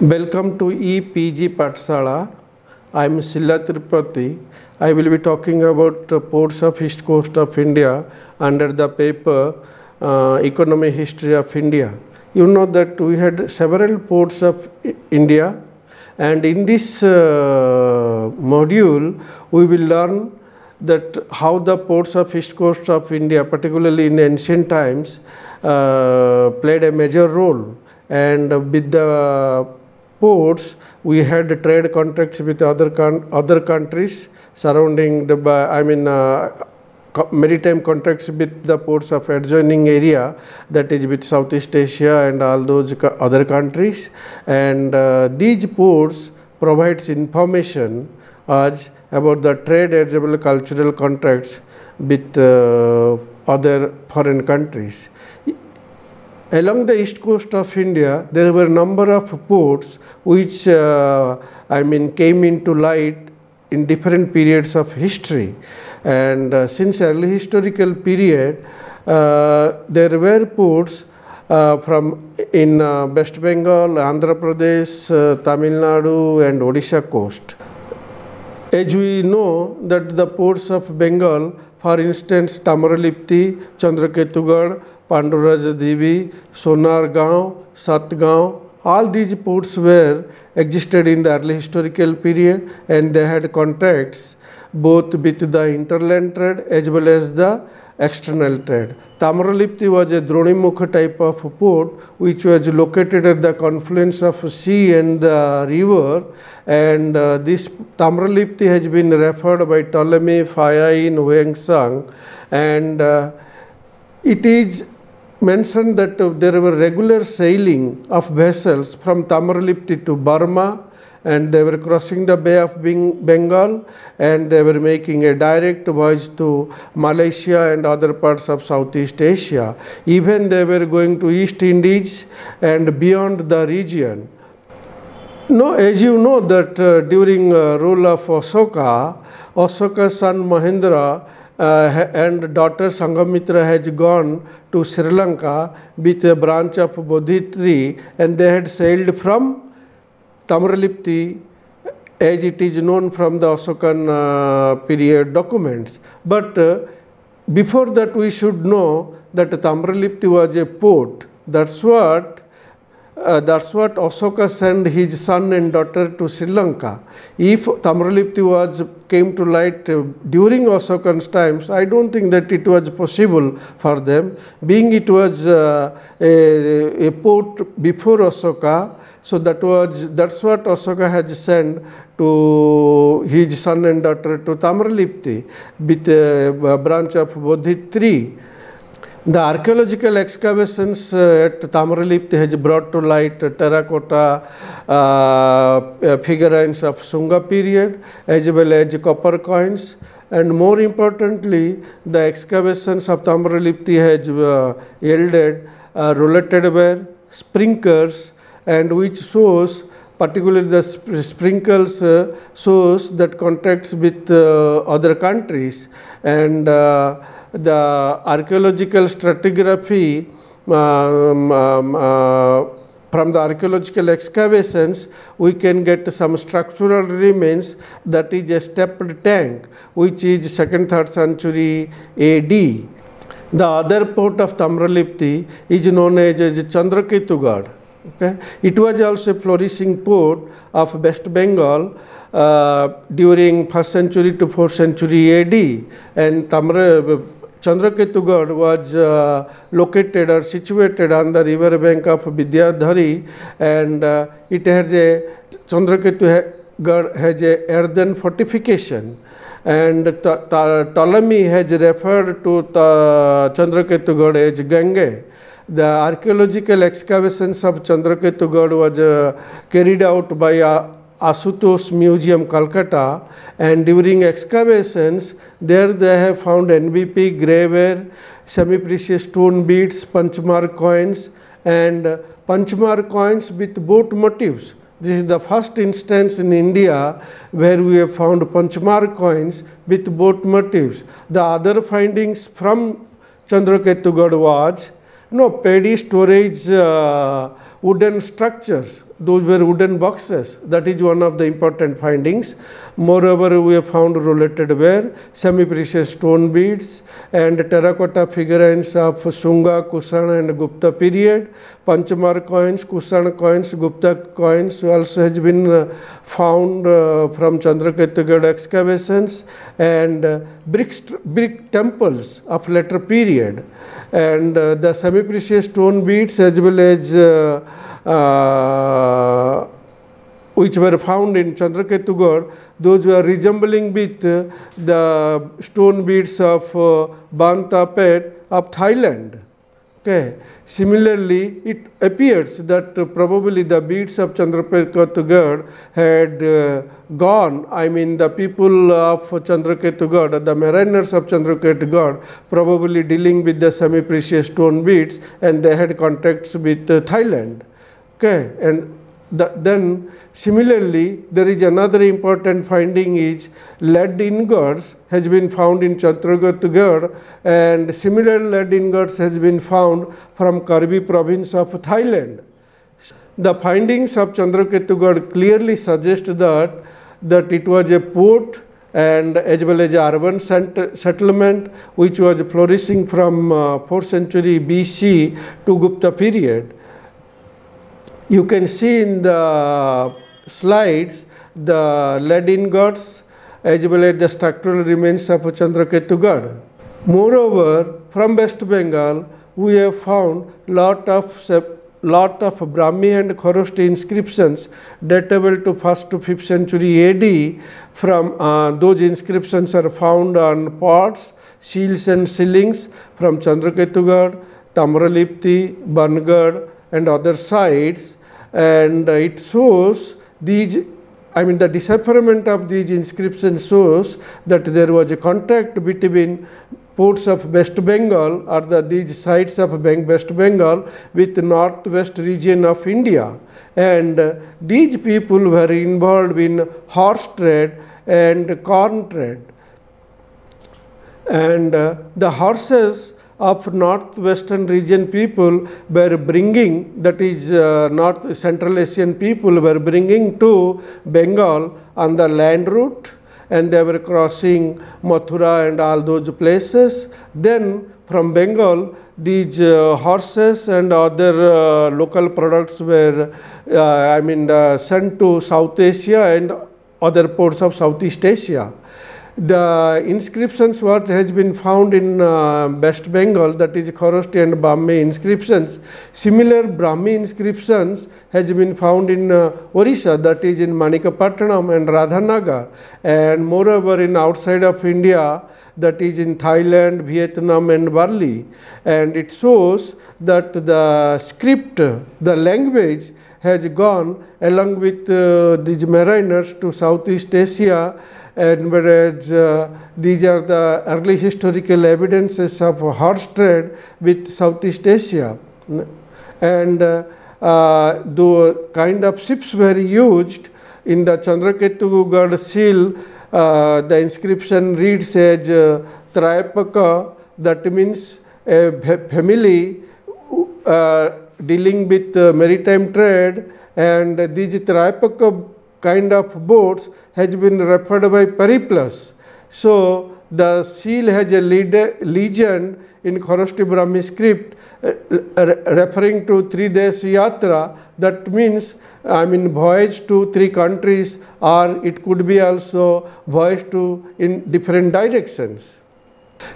Welcome to EPG Pathshala. I am Sila Tripati. I will be talking about ports of east coast of India under the paper uh, Economy History of India. You know that we had several ports of India and in this uh, module we will learn that how the ports of east coast of India, particularly in ancient times, uh, played a major role. And with the ports, we had trade contracts with other other countries surrounding the, I mean, uh, maritime contracts with the ports of adjoining area, that is with Southeast Asia and all those other countries. And uh, these ports provides information us about the trade as as cultural contracts with uh, other foreign countries. Along the east coast of India, there were a number of ports which, uh, I mean, came into light in different periods of history. And uh, since early historical period, uh, there were ports uh, from in uh, West Bengal, Andhra Pradesh, uh, Tamil Nadu, and Odisha coast. As we know that the ports of Bengal, for instance, Tamaralipti, Chandraketugad, Panduraj Devi, Sonargaon, Satgaon, all these ports were existed in the early historical period and they had contracts both with the interland trade as well as the external trade. Tamaralipti was a Dronimukha type of port which was located at the confluence of sea and the river and uh, this Tamaralipti has been referred by Ptolemy, Phaya in Huangsang and uh, it is mentioned that uh, there were regular sailing of vessels from Tamaralipti to Burma and they were crossing the Bay of Beng- Bengal and they were making a direct voyage to Malaysia and other parts of Southeast Asia. Even they were going to East Indies and beyond the region. No, as you know that uh, during uh, rule of Asoka, Asoka's son Mahendra uh, and daughter Sanghamitra has gone to Sri Lanka with a branch of Bodhi tree and they had sailed from Tamralipti as it is known from the Asokan uh, period documents. But uh, before that we should know that Tamralipti was a port. That's what uh, that's what Asoka sent his son and daughter to Sri Lanka. If Tamaralipti was came to light uh, during Asokan's times, I don't think that it was possible for them. Being it was uh, a, a port before Asoka, so that was that's what Asoka has sent to his son and daughter to Tamaralipti with a branch of Bodhi tree. The archaeological excavations uh, at Tamaralipti has brought to light terracotta uh, uh, figurines of Sunga period as well as copper coins. And more importantly the excavations of Tamaralipti has uh, yielded uh, rouletted ware, sprinkers and which shows particularly the sp- sprinkles uh, shows that contacts with uh, other countries. And uh, the archaeological stratigraphy um, um, uh, from the archaeological excavations we can get some structural remains that is a stepped tank which is second third century AD the other port of Tamralipti is known as, as Chandraketugad. Okay? It was also a flourishing port of West Bengal uh, during 1st century to 4th century AD. And Tamra, Chandraketugad was uh, located or situated on the river bank of Vidyadhari and uh, it has a Chandraketugad has a earthen fortification and Ptolemy has referred to Ta- Chandraketugad as Gange. The archaeological excavations of Chandraketugad was uh, carried out by uh, Asutosh Museum, Calcutta, and during excavations, there they have found NBP, graveware, semi-precious stone beads, punchmark coins, and uh, punchmark coins with boat motifs. This is the first instance in India where we have found punchmark coins with boat motifs. The other findings from Chandraketugad was no paddy storage uh, wooden structures those were wooden boxes. That is one of the important findings. Moreover, we have found rouletted ware, semi-precious stone beads, and terracotta figurines of Sunga, Kushana, and Gupta period. Punchmark coins, Kushana coins, Gupta coins also has been uh, found uh, from Chandraketugad excavations, and uh, brick, temples of later period. And uh, the semi-precious stone beads as well as uh, which were found in Chandraketugad, those were resembling with the stone beads of uh, Bantapet of Thailand. Okay. Similarly, it appears that probably the beads of Chandraketugad had uh, gone. I mean, the people of Chandraketugad, the mariners of Chandraketugad, probably dealing with the semi-precious stone beads, and they had contacts with uh, Thailand. Okay, and the, then similarly, there is another important finding is lead ingots has been found in Chandraketugad and similar lead ingots has been found from Krabi province of Thailand. The findings of Chandraketugad clearly suggest that, that it was a port and as well as urban settlement which was flourishing from uh, 4th century BC to Gupta period you can see in the slides the lead ingots as well as the structural remains of Chandraketugad. Moreover, from West Bengal, we have found lot of lot of Brahmi and Kharosthi inscriptions datable to 1st to 5th century AD. From uh, those inscriptions are found on pots, seals and sealings from Chandraketugad, Tamralipti, Bangarh and other sites and it shows these I mean the decipherment of these inscriptions shows that there was a contact between ports of West Bengal or the, these sites of West Bengal with the northwest region of India. And uh, these people were involved in horse trade and corn trade. And uh, the horses of northwestern region people were bringing, that is uh, North Central Asian people were bringing to Bengal on the land route and they were crossing Mathura and all those places. Then from Bengal, these uh, horses and other uh, local products were, uh, I mean, uh, sent to South Asia and other ports of Southeast Asia the inscriptions what has been found in uh, West Bengal that is Kharosthi and Brahmi inscriptions. Similar Brahmi inscriptions has been found in uh, Orissa that is in Manikapattanam and Radhanagar and moreover in outside of India that is in Thailand, Vietnam and Bali and it shows that the script, the language has gone along with uh, these mariners to Southeast Asia and whereas uh, these are the early historical evidences of horse trade with Southeast Asia. And uh, uh, the kind of ships were used in the Chandraketugad seal, uh, the inscription reads as uh, that means a family uh, dealing with uh, maritime trade and these Trayapaka kind of boats has been referred by Periplus. So the seal has a legend in Kharosthi Brahmi script uh, referring to three days yatra that means I mean voyage to three countries or it could be also voyage to in different directions.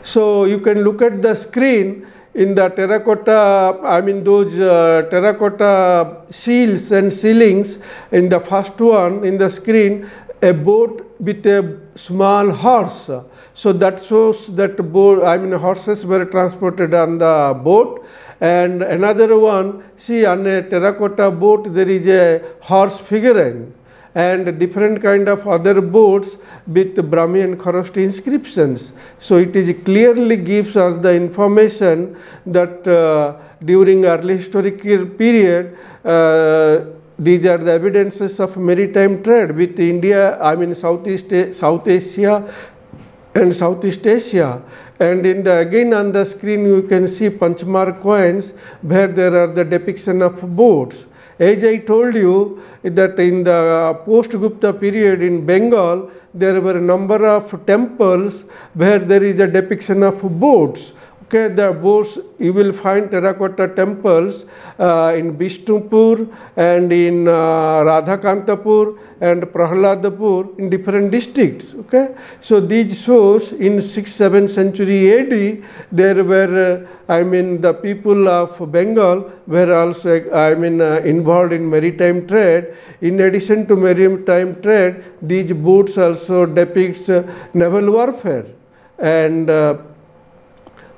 So you can look at the screen in the terracotta, I mean those uh, terracotta seals and sealings, in the first one in the screen, a boat with a small horse. So that shows that boat, I mean horses were transported on the boat. And another one, see on a terracotta boat there is a horse figurine and different kind of other boats with Brahmi and Kharosthi inscriptions. So it is clearly gives us the information that uh, during early historical period uh, these are the evidences of maritime trade with India, I mean Southeast, South Asia and Southeast Asia. And in the, again on the screen you can see Punchmark coins where there are the depiction of boats As I told you that in the post-Gupta period in Bengal, there were a number of temples where there is a depiction of boats Okay, the boats you will find terracotta temples uh, in Bishnupur and in uh, Radhakantapur and Prahladapur in different districts. Okay, so these shows in 6th 7th century AD there were uh, I mean the people of Bengal were also I mean uh, involved in maritime trade. In addition to maritime trade, these boats also depicts uh, naval warfare and uh,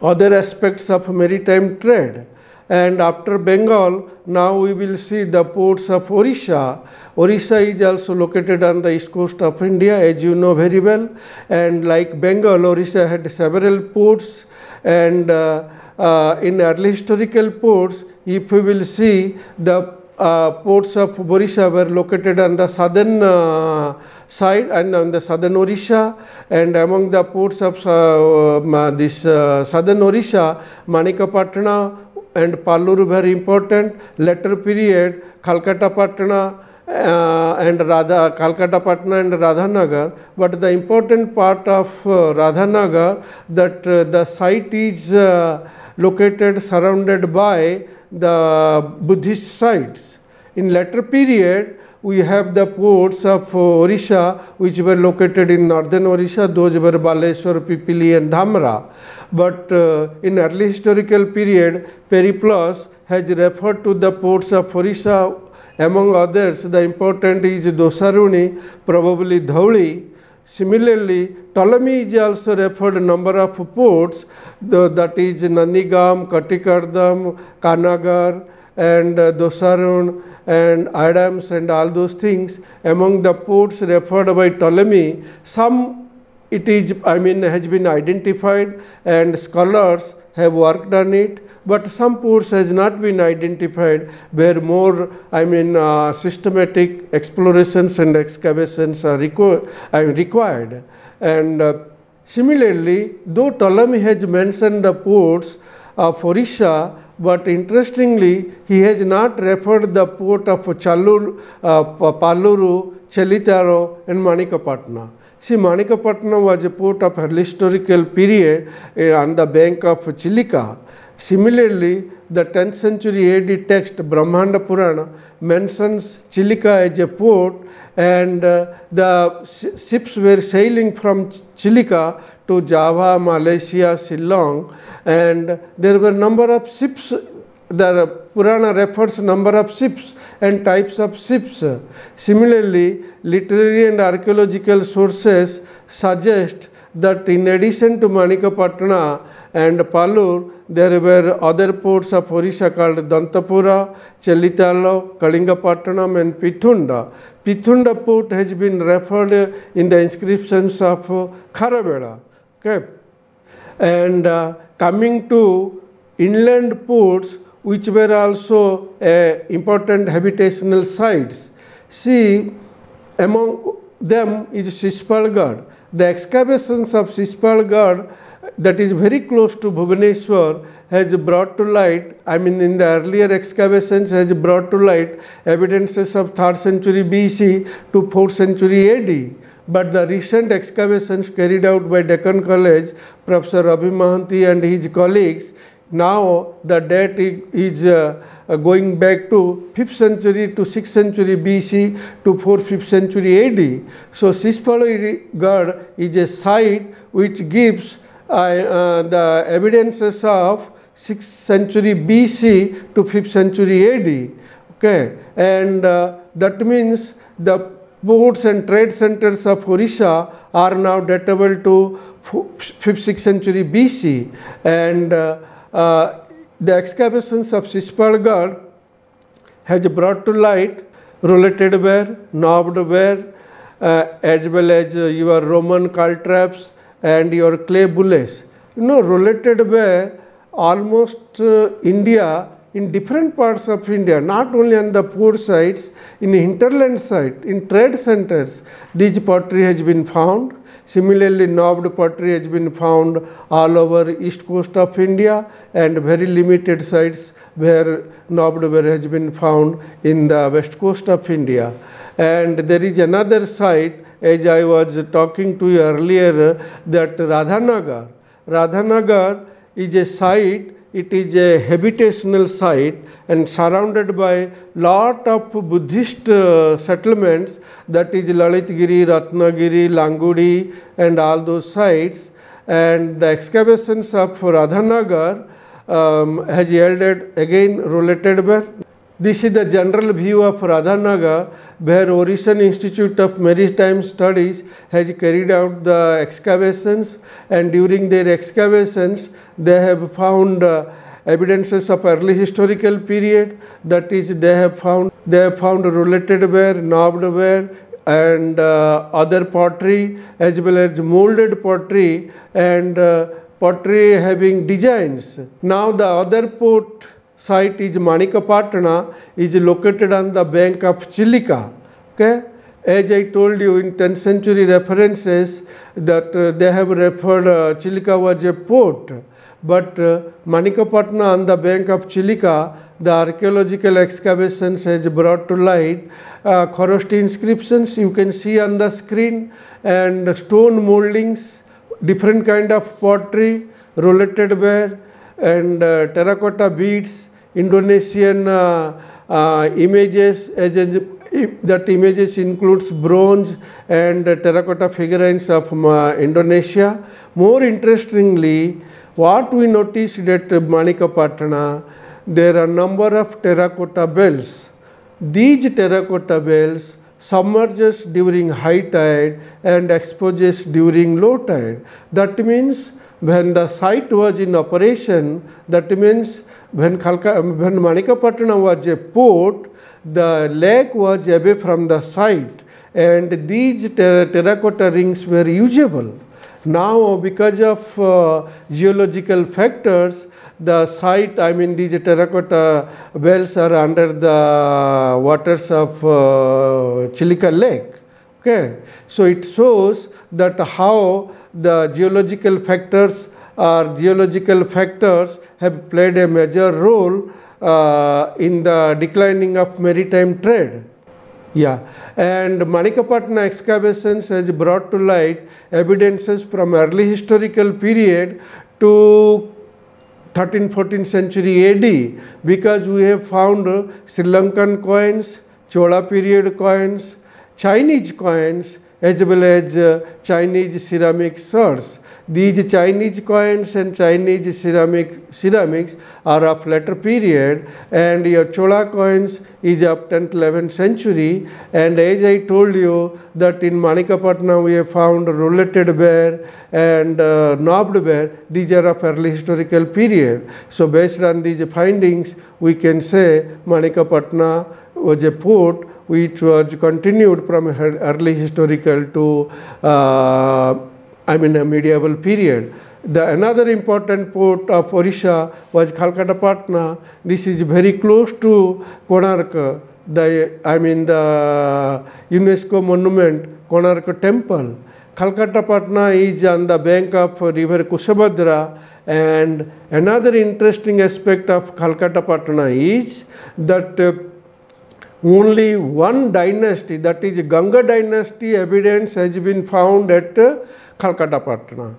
other aspects of maritime trade. And after Bengal, now we will see the ports of Orissa. Orissa is also located on the east coast of India, as you know very well. And like Bengal, Orissa had several ports. And uh, uh, in early historical ports, if we will see the uh, ports of Orissa were located on the southern uh, side and on the southern Orissa and among the ports of uh, this uh, southern Orissa, Manikapatna and Paluru very important. Later period, Khalkattapatna uh, and Radha, Khalkattapatna and Radhanagar. But the important part of uh, Radhanagar that uh, the site is uh, located surrounded by the Buddhist sites. In later period, we have the ports of Orissa which were located in northern Orissa, those were Baleshwar, Pipili and Dhamra. But uh, in early historical period, Periplus has referred to the ports of Orissa among others, the important is Dosaruni, probably Dhauli. Similarly, Ptolemy is also referred number of ports, the, that is Nanigam, Katikardam, Kanagar, and uh, Dosarun and Adams and all those things among the ports referred by Ptolemy some it is I mean has been identified and scholars have worked on it but some ports has not been identified where more I mean uh, systematic explorations and excavations are requ uh, required. And uh, similarly though Ptolemy has mentioned the ports of Orissa but interestingly, he has not referred the port of Chalur, uh, Paluru, Chelitaro and Manikapatna. See, Manikapatna was a port of early historical period uh, on the bank of Chilika. Similarly, the 10th century AD text Brahmanda Purana mentions Chilika as a port and uh, the ships were sailing from Chilika to Java, Malaysia, Shillong and there were number of ships the Purana refers number of ships and types of ships. Similarly, literary and archaeological sources suggest that in addition to Manikapatna and Palur, there were other ports of Orissa called Dantapura, Chelitalo, Kalingapatnam and Pithunda. Pithunda port has been referred in the inscriptions of Kharavela. Okay. And uh, coming to inland ports, which were also uh, important habitational sites. See, among them is Shishpalgarh. The excavations of Shishpalgarh that is very close to Bhubaneswar has brought to light, I mean in the earlier excavations has brought to light evidences of 3rd century BC to 4th century AD. But the recent excavations carried out by Deccan College, Professor Ravi Mohanty and his colleagues, now the date is uh, going back to 5th century to 6th century BC to 4th 5th century AD. So Shishpalgarh is a site which gives uh, uh, the evidences of 6th century BC to 5th century AD. Okay, and uh, that means the ports and trade centers of Orissa are now datable to 5th, 6th century BC and uh, uh, the excavations of Shishpalgarh has brought to light rouletted ware, knobbed ware, uh, as well as your Roman caltrops and your clay bullets. You know, rouletted ware, almost uh, India in different parts of India, not only on the poor sites, in the hinterland site, in trade centers, this pottery has been found. Similarly, knobbed pottery has been found all over east coast of India and very limited sites where knobbed ware has been found in the west coast of India. And there is another site, as I was talking to you earlier, that Radhanagar. Radhanagar is a site it is a habitational site and surrounded by lot of Buddhist uh, settlements that is Lalitgiri, Ratnagiri, Langudi and all those sites and the excavations of Radhanagar um, has yielded again rouletted ware. This is the general view of Radhanagar where Orison Institute of Maritime Studies has carried out the excavations and during their excavations they have found uh, evidences of early historical period that is they have found they have found rouletted ware, knobbed ware and uh, other pottery as well as molded pottery and uh, pottery having designs. Now the other port site is Manikapatna is located on the bank of Chilika. Okay? As I told you in 10th century references that uh, they have referred uh, Chilika was a port but uh, Manikapatna on the bank of Chilika, the archaeological excavations has brought to light uh, Kharosthi inscriptions you can see on the screen and stone moldings, different kind of pottery, rouletted ware and uh, terracotta beads, Indonesian uh, uh, images that images includes bronze and terracotta figurines of Indonesia. More interestingly, what we noticed at Manikapatna, there are number of terracotta bells. These terracotta bells submerges during high tide and exposes during low tide. That means when the site was in operation, that means when, Khalka, when was a port, the lake was away from the site and these ter terracotta rings were usable. Now because of uh, geological factors, the site, I mean these terracotta wells are under the waters of uh, Chilika lake. Okay. So it shows that how the geological factors or geological factors have played a major role uh, in the declining of maritime trade. Yeah, and Manikapatna excavations has brought to light evidences from early historical period to 13th 14th century AD because we have found Sri Lankan coins, Chola period coins, Chinese coins as well as Chinese ceramic shards. These Chinese coins and Chinese ceramic, ceramics are of later period and your Chola coins is of 10th 11th century and as I told you that in Manikapatna we have found rouletted ware and uh, knobbed ware these are of early historical period. So based on these findings we can say Manikapatna was a port which was continued from early historical to uh, I mean a medieval period. The another important port of Orissa was Khalkattapatna. This is very close to Konark, the I mean the UNESCO monument Konark temple. Khalkattapatna is on the bank of river Kushabhadra and another interesting aspect of Khalkattapatna is that uh, only one dynasty that is Ganga dynasty evidence has been found at uh, Khalkattapatna.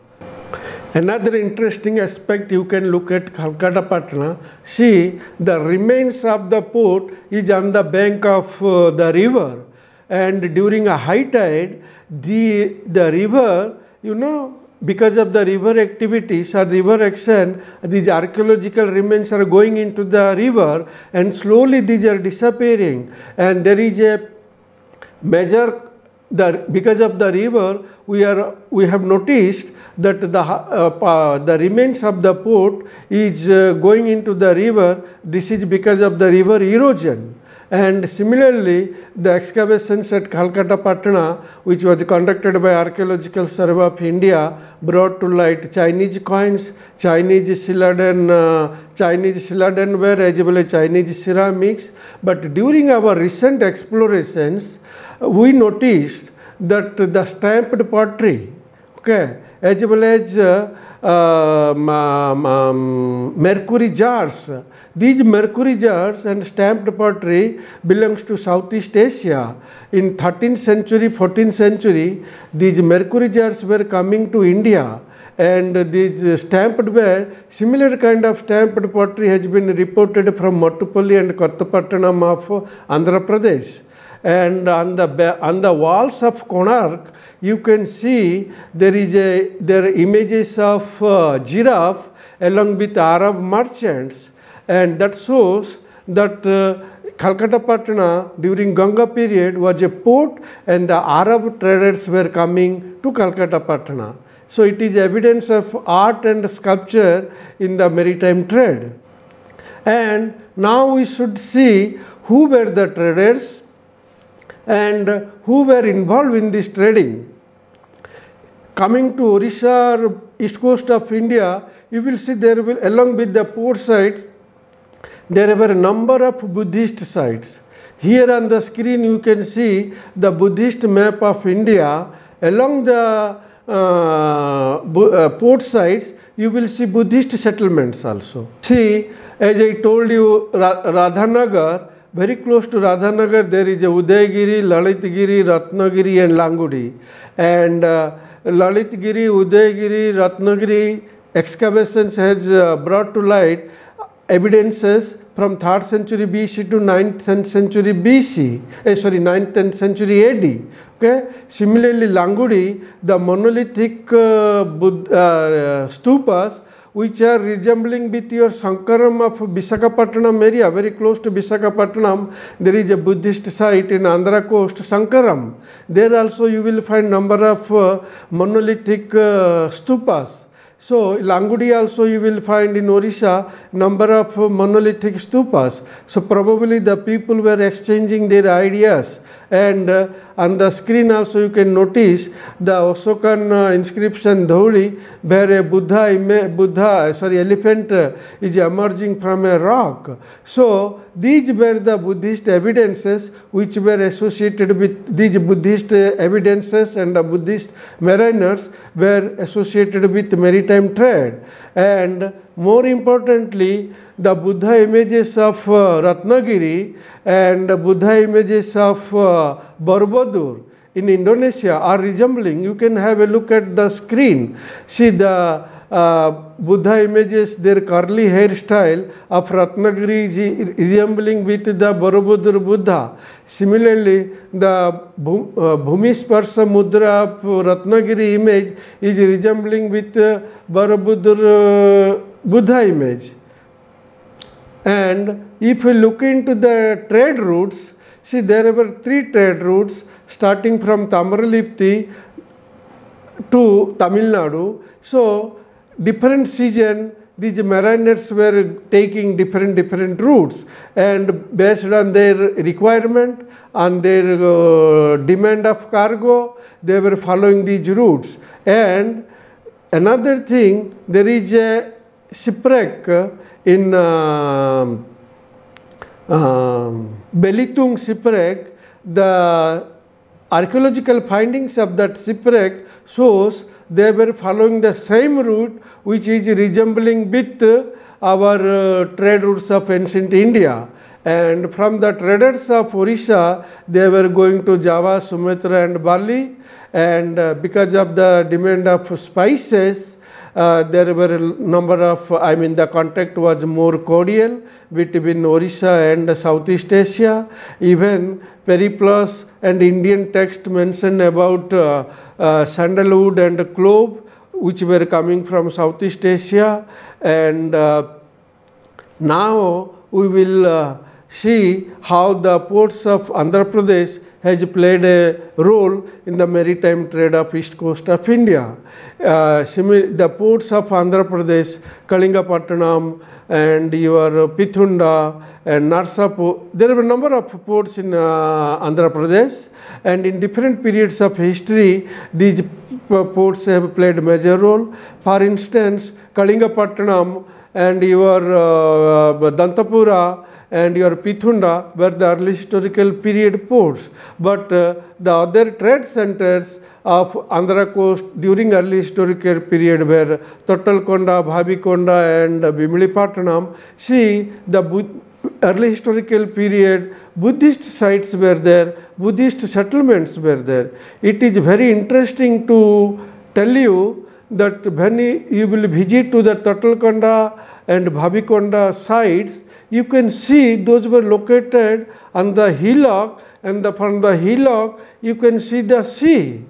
Another interesting aspect you can look at Khalkattapatna, see the remains of the port is on the bank of uh, the river and during a high tide the, the river you know because of the river activities or river action these archaeological remains are going into the river and slowly these are disappearing and there is a major the, because of the river, we, are, we have noticed that the, uh, the remains of the port is uh, going into the river. This is because of the river erosion. And similarly, the excavations at Khalkattapatna, which was conducted by Archaeological Survey of India, brought to light Chinese coins, Chinese celadon, uh, Chinese celadon ware as well as Chinese ceramics. But during our recent explorations, we noticed that the stamped pottery, okay as well as mercury jars these mercury jars and stamp pottery belongs to South East Asia in thirteen century fourteen century these mercury jars were coming to India and these stamped were similar kind of stamped pottery has been reported from Mattupalli and Kottapatnam of Andhra Pradesh and on the on the walls of Konark you can see there is a there are images of uh, giraffe along with Arab merchants and that shows that uh, Khalkattapatna during Ganga period was a port and the Arab traders were coming to Khalkattapatna. So it is evidence of art and sculpture in the maritime trade. And now we should see who were the traders and who were involved in this trading. Coming to Orissa or east coast of India, you will see there will along with the port sites, there were a number of Buddhist sites. Here on the screen you can see the Buddhist map of India. Along the uh, uh, port sites, you will see Buddhist settlements also. See, as I told you, Radhanagar, very close to Radhanagar, there is a Udayagiri, Lalitgiri, Ratnagiri and Langudi. And uh, Lalitgiri, Udayagiri, Ratnagiri excavations has uh, brought to light evidences from 3rd century BC to 9th century BC, eh, sorry 9th and century AD. Okay. Similarly, Langudi, the monolithic uh, Buddha, uh, stupas which are resembling with your Sankaram of Visakhapatnam area, very close to Visakhapatnam, there is a Buddhist site in Andhra coast, Sankaram. There also you will find number of uh, monolithic uh, stupas. So Langudi also you will find in Orissa number of monolithic stupas. So probably the people were exchanging their ideas and uh, on the screen also you can notice the Ashokan uh, inscription Dhauli where a Buddha, Buddha sorry elephant uh, is emerging from a rock. So these were the Buddhist evidences which were associated with these Buddhist evidences and the Buddhist mariners were associated with maritime trade and more importantly the Buddha images of uh, Ratnagiri and Buddha images of uh, Borobudur in Indonesia are resembling. You can have a look at the screen. See the Buddha images there curly hair style of Ratnagiri resembling with the Borobudur Buddha similarly the bhumisparsha mudra of Ratnagiri image is resembling with Borobudur Buddha image and if you look in to the trade routes see there ever three trade routes starting from Tamralipti to Tamil Nadu so different season these mariners were taking different different routes. And based on their requirement on their uh, demand of cargo they were following these routes. And another thing there is a shipwreck in uh, um, Belitung shipwreck, the archaeological findings of that shipwreck shows they were following the same route which is resembling with our uh, trade routes of ancient India. And from the traders of Orissa, they were going to Java, Sumatra and Bali. And uh, because of the demand of spices, uh, there were a number of, I mean, the contact was more cordial between Orissa and Southeast Asia. Even Periplus and Indian text mention about uh, uh, sandalwood and clove, which were coming from Southeast Asia. And uh, now we will uh, see how the ports of Andhra Pradesh has played a role in the maritime trade of east coast of India. Uh, the ports of Andhra Pradesh, Kalingapattanam, and your Pithunda and Narsapur. There are a number of ports in uh, Andhra Pradesh, and in different periods of history, these ports have played a major role. For instance, Kalingapattanam and your uh, Dantapura and your Pithunda were the early historical period ports. But uh, the other trade centers of Andhra coast during early historical period were Tottalkonda, Bhabikonda and Bimilipattanam. See, the early historical period, Buddhist sites were there, Buddhist settlements were there. It is very interesting to tell you that when you will visit to the Tatalkonda and Bhabikonda sites, you can see those were located on the hillock and the, from the hillock you can see the sea.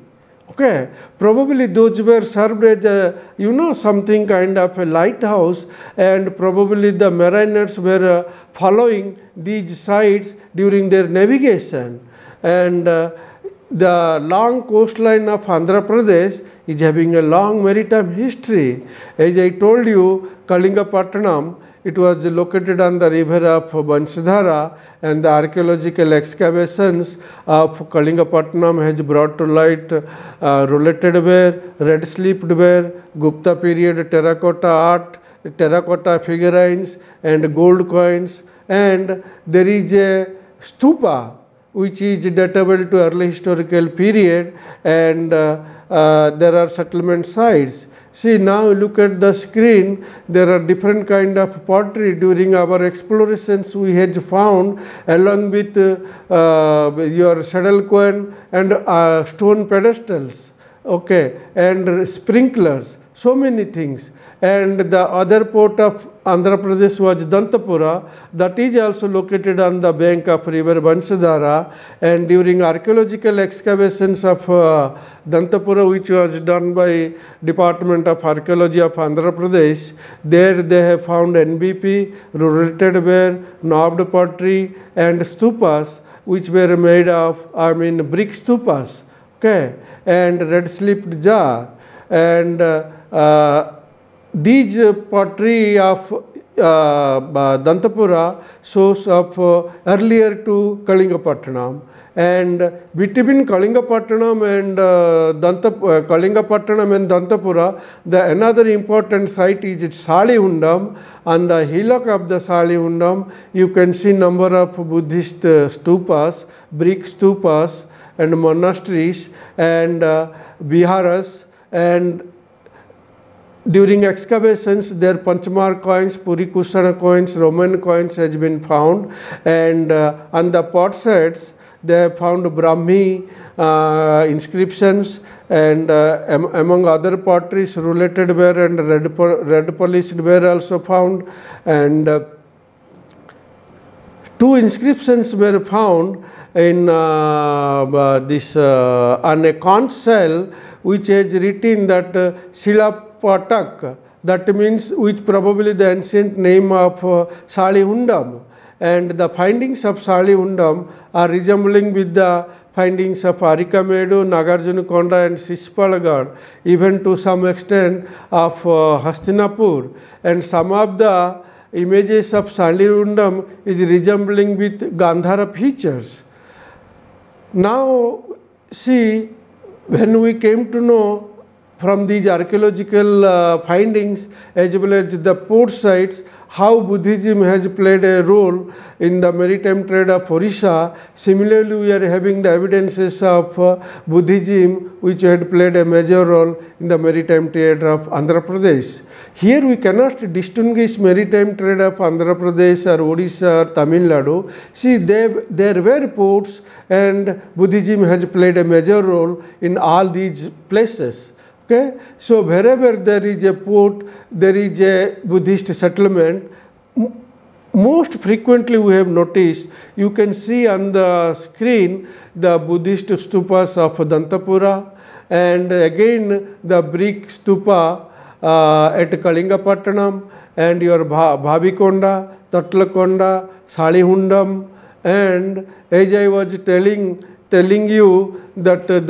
Okay, probably those were served as a, you know, something kind of a lighthouse, and probably the mariners were uh, following these sites during their navigation. And uh, the long coastline of Andhra Pradesh is having a long maritime history. As I told you, Kalingapattanam, it was located on the river of Banshidhara and the archaeological excavations of Kalingapatnam has brought to light uh, rouletted ware, red slipped ware, Gupta period terracotta art, terracotta figurines and gold coins and there is a stupa which is datable to early historical period and uh, uh, there are settlement sites. See now look at the screen there are different kind of pottery during our explorations we had found along with uh, your saddle coin and uh, stone pedestals okay and sprinklers so many things and the other port of Andhra Pradesh was Dantapura. That is also located on the bank of river Banshadhara and during archaeological excavations of uh, Dantapura which was done by Department of Archaeology of Andhra Pradesh there they have found NBP, rouletted ware, knobbed pottery and stupas which were made of I mean brick stupas. Okay? And red-slipped jar. And uh, uh, these uh, pottery of uh, Dantapura shows up uh, earlier to Kalingapattanam and between Kalingapattanam and uh, Danta, uh, Kalingapattanam and Dantapura the another important site is Salihundam. On the hillock of the Salihundam you can see number of Buddhist uh, stupas brick stupas and monasteries and uh, viharas and during excavations there Punchmark coins, Puri Kusana coins, Roman coins has been found. And uh, on the pot sets they have found Brahmi uh, inscriptions. And uh, am, among other potteries rouletted ware and red, red polished ware also found. And uh, two inscriptions were found in uh, this uh, on a conch shell which has written that uh, Patak, that means which probably the ancient name of uh, Salihundam. And the findings of Salihundam are resembling with the findings of Arikamedu, Nagarjuna Konda and Shishpalagad, even to some extent of uh, Hastinapur. And some of the images of Salihundam is resembling with Gandhara features. Now, see, when we came to know from these archaeological uh, findings as well as the port sites how Buddhism has played a role in the maritime trade of Orissa. Similarly, we are having the evidences of uh, Buddhism which had played a major role in the maritime trade of Andhra Pradesh. Here we cannot distinguish maritime trade of Andhra Pradesh or Odisha or Tamil Nadu. See, they, there were ports and Buddhism has played a major role in all these places. Okay, so wherever there is a port, there is a Buddhist settlement. Most frequently, we have noticed you can see on the screen the Buddhist stupas of Dantapura and again the brick stupa uh, at Kalingapattanam and your Bhabikonda, Tatlakonda, Salihundam, and as I was telling telling you that the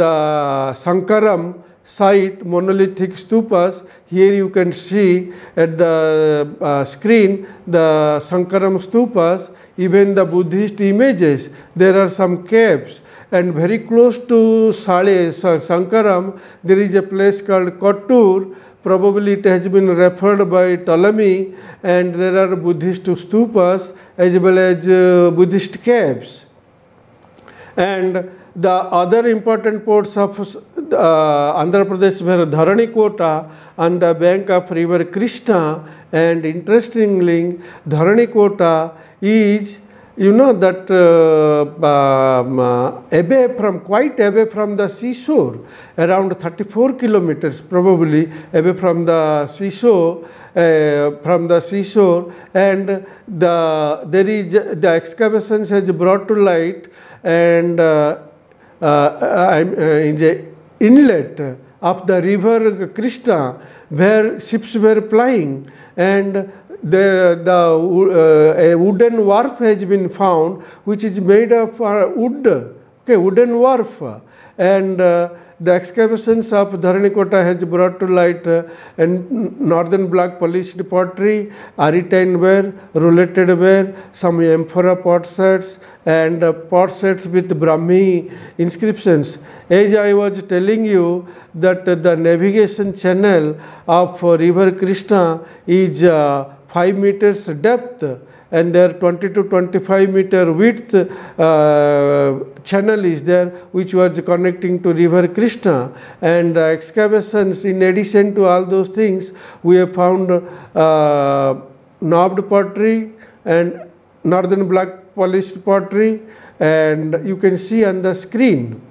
Sankaram site monolithic stupas. Here you can see at the uh, screen the Sankaram stupas even the Buddhist images. There are some caves and very close to Sale Sankaram there is a place called Kottur probably it has been referred by Ptolemy and there are Buddhist stupas as well as uh, Buddhist caves. And the other important ports of uh, Andhra Pradesh were Dharani Kota on the bank of river Krishna. And interestingly Dharani Kota is you know that uh, um, uh, away from quite away from the seashore around 34 kilometers probably away from the seashore uh, from the seashore. And the there is the excavations has brought to light and uh, in the inlet of the river Krishna where ships were plying and the, the uh, a wooden wharf has been found which is made of uh, wood okay wooden wharf. And uh, the excavations of Dharanikota has brought to light uh, and northern black polished pottery, Aretine ware, rouletted ware, some amphora potsherds and uh, potsherds with Brahmi inscriptions. As I was telling you that uh, the navigation channel of river Krishna is uh, 5 meters depth and there 20 to 25 meter width uh, channel is there which was connecting to river Krishna. And the excavations in addition to all those things we have found uh, knobbed pottery and northern black polished pottery. And you can see on the screen.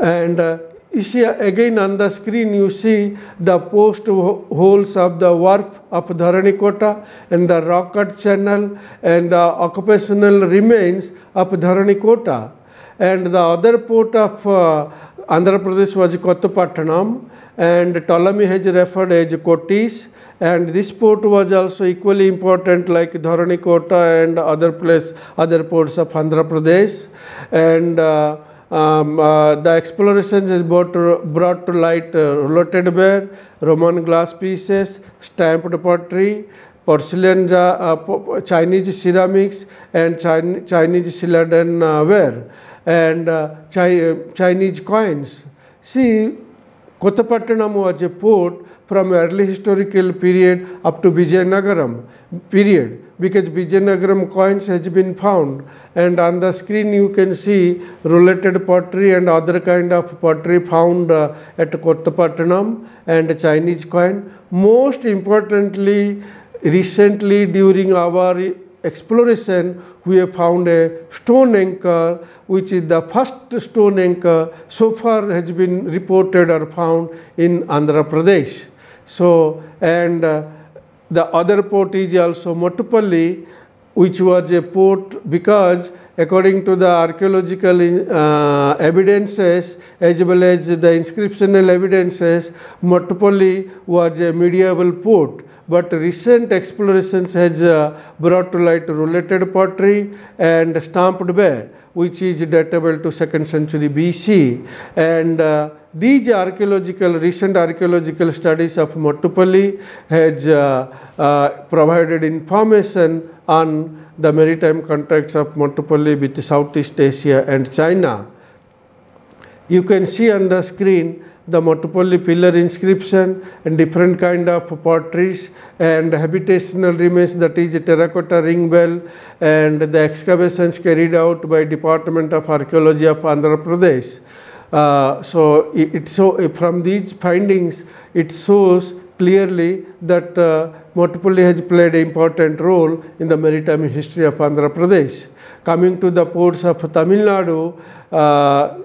And uh, again on the screen you see the post holes of the wharf of Dharanikota and the rocket channel and the occupational remains of Dharanikota. And the other port of uh, Andhra Pradesh was Kottapattanam and Ptolemy has referred as Kotis and this port was also equally important like Dharanikota and other place, other ports of Andhra Pradesh. And uh, um, uh, the explorations has brought to, brought to light uh, ware, Roman glass pieces, stamped pottery, porcelain, uh, Chinese ceramics and Chinese, Chinese celadon uh, ware and uh, Chi Chinese coins. See, Kottapattanam was a port from early historical period up to Vijayanagaram period because Vijayanagaram coins has been found and on the screen you can see rouletted pottery and other kind of pottery found uh, at Kottapattanam and Chinese coin. Most importantly, recently during our exploration we have found a stone anchor which is the first stone anchor so far has been reported or found in Andhra Pradesh. So and uh, the other port is also Mottupalli, which was a port because according to the archaeological uh, evidences as well as the inscriptional evidences, Mottupalli was a medieval port. But recent explorations has uh, brought to light rouletted pottery and stamped ware, which is datable to 2nd century BC. And uh, these archaeological, recent archaeological studies of Mottupalli has uh, uh, provided information on the maritime contacts of Mottupalli with Southeast Asia and China. You can see on the screen the Mottupalli pillar inscription and different kind of potteries and habitational remains that is terracotta ring bell and the excavations carried out by Department of Archaeology of Andhra Pradesh. Uh, so it, so from these findings it shows clearly that uh, has played an important role in the maritime history of Andhra Pradesh. Coming to the ports of Tamil Nadu, uh,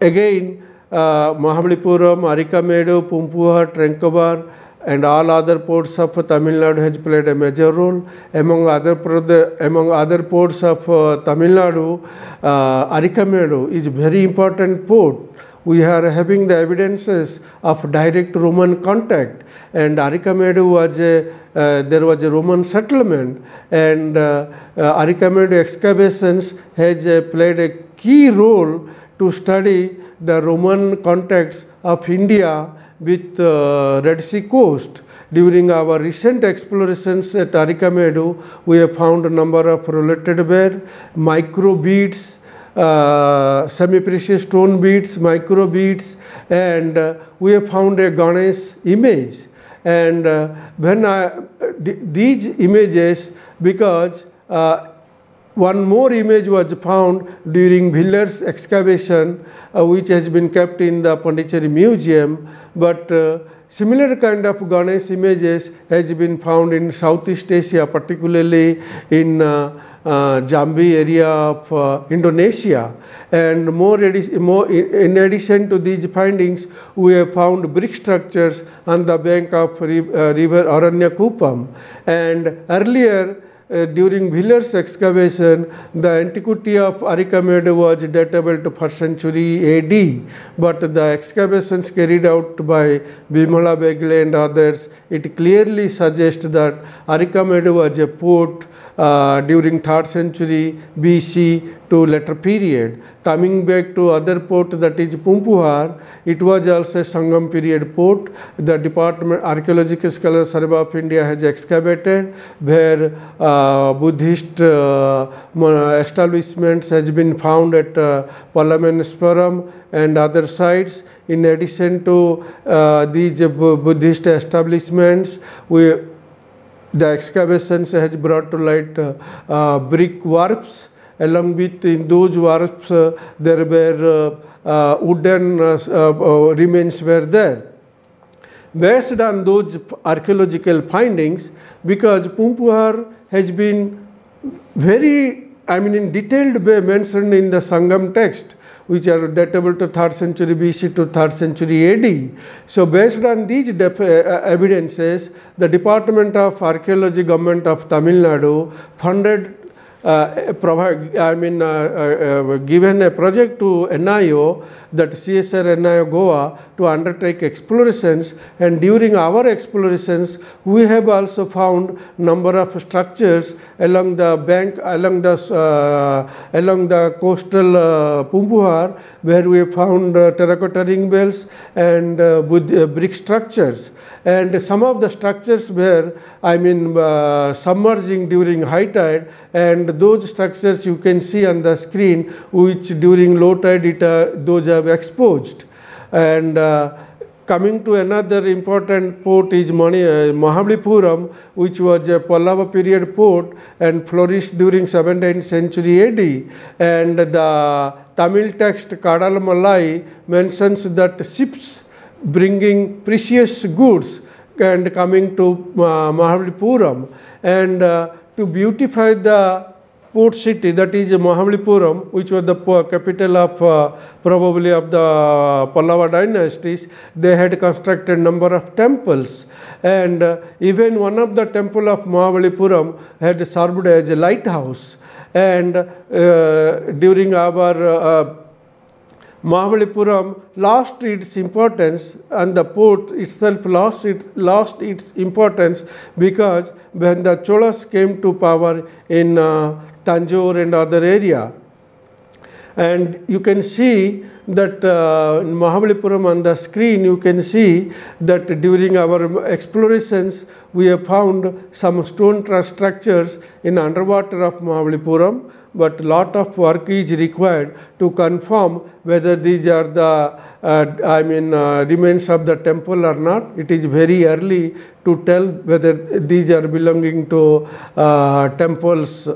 again Mahabalipuram, Arikamedu, Pumpuhar, Tranquebar and all other ports of Tamil Nadu has played a major role. Among other, among other ports of uh, Tamil Nadu, uh, Arikamedu is very important port we are having the evidences of direct Roman contact and Arikamedu was a, uh, there was a Roman settlement and uh, uh, Arikamedu excavations has uh, played a key role to study the Roman context of India with uh, Red Sea coast. During our recent explorations at Arikamedu, we have found a number of rouletted ware, micro beads, uh, semi-precious stone beads, micro beads, and uh, we have found a Ganesh image. And uh, when I, these images, because uh, one more image was found during Wheeler's excavation, uh, which has been kept in the Pondicherry Museum, but uh, similar kind of Ganesh images has been found in Southeast Asia, particularly in uh, uh, Jambi area of uh, Indonesia. And more, more in addition to these findings, we have found brick structures on the bank of uh, river Ariyankuppam. And earlier, uh, during Wheeler's excavation, the antiquity of Arikamedu was datable to 1st century AD, but the excavations carried out by Vimala Begley and others, it clearly suggests that Arikamedu was a port uh, during 3rd century BC to later period. Coming back to other port that is Pumpuhar, it was also a Sangam period port. The department archaeological scholar Survey of India has excavated where uh, Buddhist uh, establishments has been found at uh, Pallavanesvaram and other sites. In addition to uh, these Buddhist establishments, we the excavations has brought to light uh, uh, brick warps along with in those warps uh, there were wooden remains were there. Based on those archaeological findings, because Pumpuhar has been very, I mean in detailed way mentioned in the Sangam text, which are datable to 3rd century BC to 3rd century AD. So based on these uh, uh, evidences, the Department of Archaeology Government of Tamil Nadu funded provide, I mean, uh, uh, given a project to NIO, that CSIR NIO Goa, to undertake explorations. And during our explorations, we have also found number of structures along the bank, along the uh, along the coastal uh, Pumpuhar, where we found uh, terracotta ring bells and brick structures and some of the structures were, I mean, uh, submerging during high tide and those structures you can see on the screen which during low tide it, uh, those are exposed. And uh, coming to another important port is Mani, uh, Mahabalipuram, which was a Pallava period port and flourished during 17th century AD. And the Tamil text Kadal Malai mentions that ships bringing precious goods and coming to uh, Mahabalipuram and uh, to beautify the port city that is Mahabalipuram which was the capital of uh, probably of the Pallava dynasties they had constructed number of temples. And uh, even one of the temple of Mahabalipuram had served as a lighthouse. And uh, during our Mahabalipuram lost its importance and the port itself lost, it, lost its importance because when the Cholas came to power in uh, Tanjore and other area. And you can see that uh, in Mahabalipuram on the screen you can see that during our explorations we have found some stone structures in underwater of Mahabalipuram but lot of work is required to confirm whether these are the uh, I mean uh, remains of the temple or not. It is very early to tell whether these are belonging to uh, temples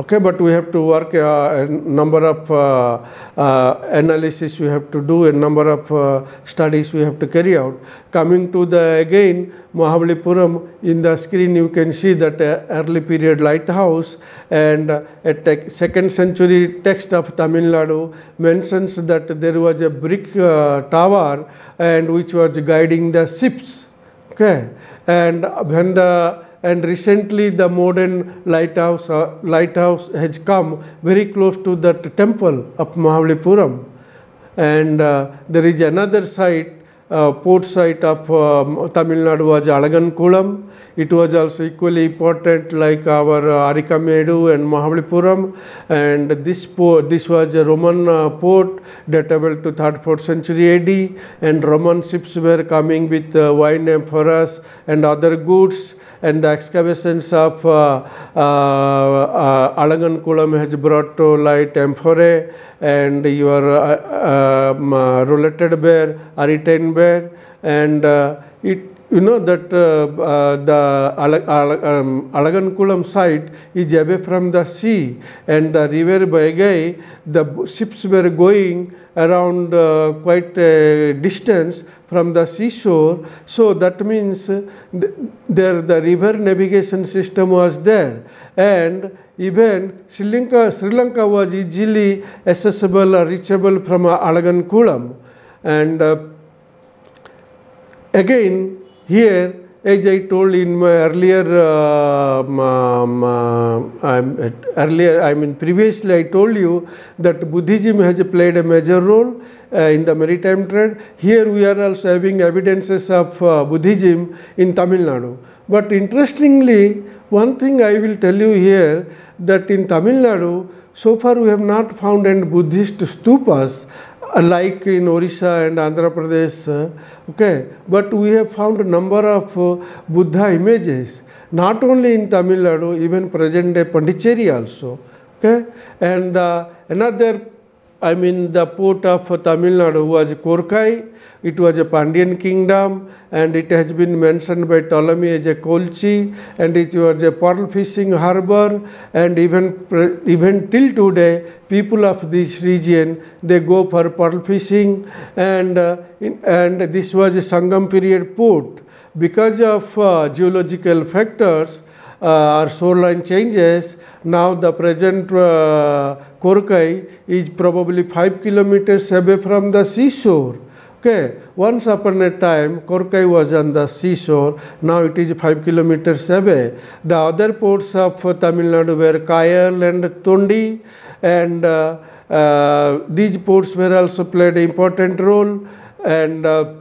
okay but we have to work uh, a number of uh, uh, analysis we have to do a number of uh, studies we have to carry out. Coming to the again Mahabalipuram in the screen you can see that uh, early period lighthouse and uh, a second century text of Tamil Nadu mentions that there was a brick tower and which was guiding the ships. Okay and when the and recently the modern lighthouse, uh, lighthouse has come very close to that temple of Mahabalipuram. And uh, there is another site uh, port site of um, Tamil Nadu was Alagankulam. It was also equally important like our uh, Arikamedu and Mahabalipuram. And this port, this was a Roman uh, port datable to 3rd, 4th century AD. And Roman ships were coming with uh, wine amphoras and other goods and the excavations of uh, uh, uh, Alagankulam has brought to light amphorae and your um, rouletted ware, Aretine ware and it you know that uh, uh, the um, Alagankulam site is away from the sea and the river Vaigai, the ships were going around uh, quite a distance from the seashore. So that means uh, th- there the river navigation system was there and even Sri Lanka, Sri Lanka was easily accessible or reachable from uh, Alagankulam and uh, again here as i told in my earlier uh, um, um, uh, earlier i mean previously i told you that buddhism has played a major role uh, in the maritime trade. Here we are also having evidences of uh, buddhism in tamil nadu. But interestingly one thing i will tell you here that in tamil nadu so far we have not found any buddhist stupas like in Orissa and Andhra Pradesh, okay. But we have found a number of uh, Buddha images, not only in Tamil Nadu, even present day Pondicherry also, okay. And uh, another, I mean, the port of Tamil Nadu was Korkai. It was a Pandyan kingdom, and it has been mentioned by Ptolemy as a Kolchi, and it was a pearl fishing harbor, and even even till today, people of this region they go for pearl fishing, and uh, in, and this was a Sangam period port because of uh, geological factors uh, or shoreline changes. Now the present uh, Korkai is probably five kilometers away from the seashore. Okay, once upon a time, Korkai was on the seashore. Now it is five kilometers away. The other ports of Tamil Nadu were Kayal and Tondi, and uh, uh, these ports were also played an important role. And uh,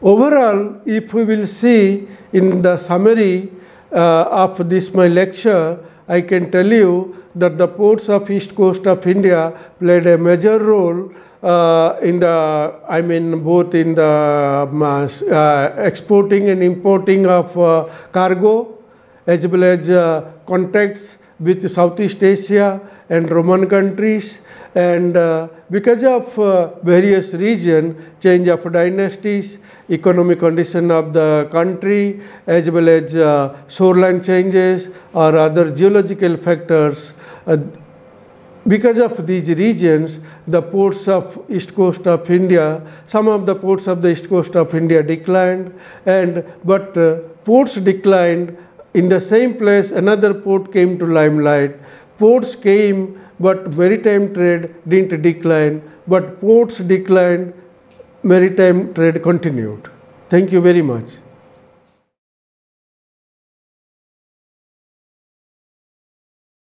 overall, if we will see in the summary of this my lecture, I can tell you that the ports of east coast of India played a major role uh, in the, I mean, both in the um, uh, uh, exporting and importing of uh, cargo, as well as uh, contacts with Southeast Asia and Roman countries. And uh, because of uh, various region, change of dynasties, economic condition of the country, as well as uh, shoreline changes or other geological factors, uh, because of these regions, the ports of east coast of India, some of the ports of the east coast of India declined, and but uh, ports declined. In the same place, another port came to limelight. Ports came, but maritime trade didn't decline. But ports declined, maritime trade continued. Thank you very much.